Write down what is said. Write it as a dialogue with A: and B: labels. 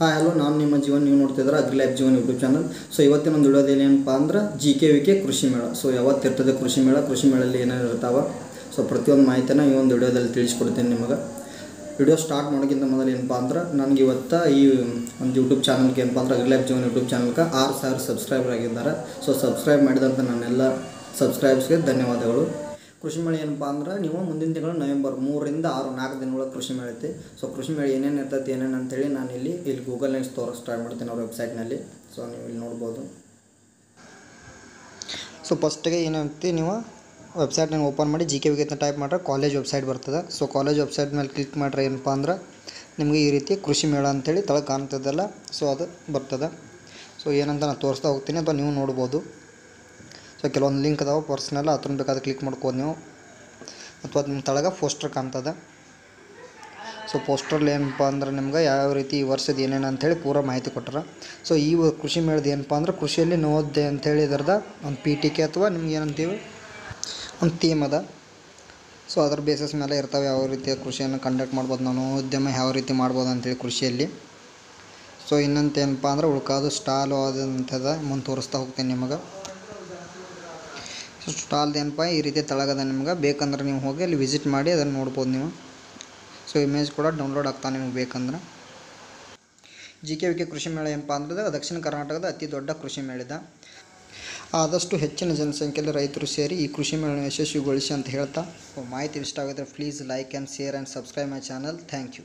A: Hi hello ನಾನು ನಿಮ್ಮ ಜೀವನ. ನೀವು ನೋಡ್ತಿದ್ರೆ agri life Jeevan YouTube channel so ಇವತ್ತಿನ ಒಂದು ವಿಡಿಯೋದಲ್ಲಿ ಏನಪ್ಪ ಅಂದ್ರೆ ಜಿ ಕೆ ವಿ ಕೆ ಕೃಷಿ ಮೇಳ. ಸೊ ಯಾವತ್ತಿರ್ತದೆ ಕೃಷಿ ಮೇಳ? ಕೃಷಿ ಮೇಳಲ್ಲಿ ಏನೇನು ಇರ್ತಾವೆ? ಸೊ ಪ್ರತಿಯೊಂದು ಮಾಹಿತಿನ ಈ ಒಂದು ವಿಡಿಯೋದಲ್ಲಿ ತಿಳಿಸ್ಕೊಡ್ತೀನಿ ನಿಮಗೆ. ವಿಡಿಯೋ ಸ್ಟಾರ್ಟ್ ಮಾಡೋಕ್ಕಿಂತ ಮೊದಲು ಏನಪ್ಪ ಅಂದ್ರೆ ನನಗೆ ಇವತ್ತು ಈ ಒಂದು ಯೂಟ್ಯೂಬ್ ಚಾನಲ್ಗೆ ಏನಪ್ಪ ಅಂದ್ರೆ ಅಗ್ರಿ ಲೈಫ್ ಜೀವನ್ ಯೂಟ್ಯೂಬ್ ಚಾನಲ್ಗೆ ಆರು ಸಾವಿರ ಸಬ್ಸ್ಕ್ರೈಬರ್ ಆಗಿದ್ದಾರೆ. ಸೊ ಸಬ್ಸ್ಕ್ರೈಬ್ ಮಾಡಿದಂಥ ನನ್ನೆಲ್ಲ ಸಬ್ಸ್ಕ್ರೈಬ್ಸ್ಗೆ ಧನ್ಯವಾದಗಳು. ಕೃಷಿ ಮೇಳ ಏನಪ್ಪ ಅಂದ್ರೆ ನೀವು ಮುಂದಿನ ತಿಂಗಳು ನವೆಂಬರ್ ಮೂರರಿಂದ ಆರು, ನಾಲ್ಕು ದಿನಗಳ ಕೃಷಿ ಮೇಳ ಐತಿ. ಸೊ ಕೃಷಿ ಮೇಳ ಏನೇನು ಇರ್ತೈತಿ, ಏನೇನು ಅಂತೇಳಿ ನಾನು ಇಲ್ಲಿ ಇಲ್ಲಿ ಗೂಗಲ್ ನೆಕ್ಸ್ಟ್ ತೋರಿಸ್ ಟ್ರೈ ಮಾಡ್ತೀನಿ ಅವ್ರ ವೆಬ್ಸೈಟ್ನಲ್ಲಿ ಸೊ ನೀವು ಇಲ್ಲಿ ನೋಡ್ಬೋದು. ಸೊ ಫಸ್ಟಿಗೆ ಏನಂತಿ ನೀವು? ವೆಬ್ಸೈಟ್ನ ಓಪನ್ ಮಾಡಿ ಜಿ ಕೆ ವಿಗೆ ಟೈಪ್ ಮಾಡ್ರೆ ಕಾಲೇಜ್ ವೆಬ್ಸೈಟ್ ಬರ್ತದೆ. ಸೊ ಕಾಲೇಜ್ ವೆಬ್ಸೈಟ್ ಮೇಲೆ ಕ್ಲಿಕ್ ಮಾಡ್ರೆ ಏನಪ್ಪ ಅಂದ್ರೆ ನಿಮಗೆ ಈ ರೀತಿ ಕೃಷಿ ಮೇಳ ಅಂತೇಳಿ ತಳಗೆ ಕಾಣ್ತದಲ್ಲ. ಸೊ ಅದು ಬರ್ತದೆ. ಸೊ ಏನಂತ ನಾನು ತೋರಿಸ್ತಾ ಹೋಗ್ತೀನಿ, ಅಥವಾ ನೀವು ನೋಡ್ಬೋದು. ಸೊ, ಕೆಲವೊಂದು ಲಿಂಕ್ ಅದಾವೆ ಪರ್ಸ್ನಲ್ಲ ಅದ್ರ ಬೇಕಾದ್ರೆ ಕ್ಲಿಕ್ ಮಾಡ್ಕೋದು ನೀವು. ಅಥವಾ ನಿಮ್ಮ ತಳಗ ಪೋಸ್ಟರ್ ಕಾಣ್ತದೆ. ಸೊ ಪೋಸ್ಟರ್ಲ್ಲಿ ಏನಪ್ಪ ಅಂದ್ರೆ ನಿಮ್ಗೆ ಯಾವ ರೀತಿ ಈ ವರ್ಷದ ಏನೇನು ಅಂಥೇಳಿ ಪೂರ ಮಾಹಿತಿ ಕೊಟ್ಟರೆ ಸೊ, ಈ ಕೃಷಿ ಮೇಳದ ಏನಪ್ಪ ಅಂದ್ರೆ ಕೃಷಿಯಲ್ಲಿ ನೋದ್ದೆ ಅಂತೇಳಿ ಇದ್ರದ ಒಂದು ಪಿ ಟಿ ಕೆ ಅಥವಾ ನಿಮ್ಗೆ ಏನಂತೀವಿ ಒಂದು ಥೀಮ್ ಅದ. ಸೊ, ಅದ್ರ ಬೇಸಿಸ್ ಮೇಲೆ ಇರ್ತಾವೆ ಯಾವ ರೀತಿಯ ಕೃಷಿಯನ್ನು ಕಂಡಕ್ಟ್ ಮಾಡ್ಬೋದು ನಾನು ಉದ್ಯಮ ಯಾವ ರೀತಿ ಮಾಡ್ಬೋದು ಅಂತೇಳಿ ಕೃಷಿಯಲ್ಲಿ. ಸೊ ಇನ್ನಂತೇನಪ್ಪ ಅಂದ್ರೆ ಉಳ್ಕಾದು ಸ್ಟಾಲು ಅದಂಥದ ಮುಂದೆ ತೋರಿಸ್ತಾ ಹೋಗ್ತೀನಿ ನಿಮಗೆ. ಸೊ ಸ್ಟಾಲ್ದು ಏನಪ್ಪ, ಈ ರೀತಿ ತಳಗದ ನಿಮ್ಗೆ ಬೇಕಂದ್ರೆ ನೀವು ಹೋಗಿ ಅಲ್ಲಿ ವಿಸಿಟ್ ಮಾಡಿ ಅದನ್ನು ನೋಡ್ಬೋದು ನೀವು. ಸೊ ಇಮೇಜ್ ಕೂಡ ಡೌನ್ಲೋಡ್ ಆಗ್ತಾ ನಿಮಗೆ ಬೇಕಂದ್ರೆ. ಜಿ ಕೆ ವಿ ಕೆ ಕೃಷಿ ಮೇಳ ಏನಪ್ಪ ಅಂದ್ರೆ ದಕ್ಷಿಣ ಕರ್ನಾಟಕದ ಅತಿ ದೊಡ್ಡ ಕೃಷಿ ಮೇಳಿದ ಆದಷ್ಟು ಹೆಚ್ಚಿನ ಜನಸಂಖ್ಯೆಯಲ್ಲಿ ರೈತರು ಸೇರಿ ಈ ಕೃಷಿ ಮೇಳ ಯಶಸ್ವಿಗೊಳಿಸಿ ಅಂತ ಹೇಳ್ತಾ. ಮಾಹಿತಿ ಇಷ್ಟ ಆಗಿದ್ರೆ please like and share and subscribe my channel thank you